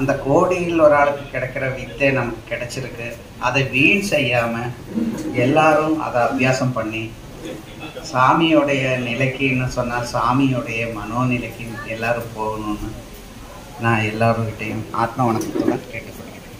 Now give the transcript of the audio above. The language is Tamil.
அந்த கோடியில் ஒரு ஆளுக்கு கிடைக்கிற வித்தை நமக்கு கிடைச்சிருக்கு. அதை வீண் செய்யாமல் எல்லாரும் அதை அபியாசம் பண்ணி சாமியோடைய நிலைக்குன்னு சொன்னால் சாமியோடைய மனோநிலைக்கு எல்லாரும் போகணும்னு நான் எல்லாருக்கிட்டையும் ஆத்ம வணக்கத்தோட கேட்டுக்கொள்கிறேன்.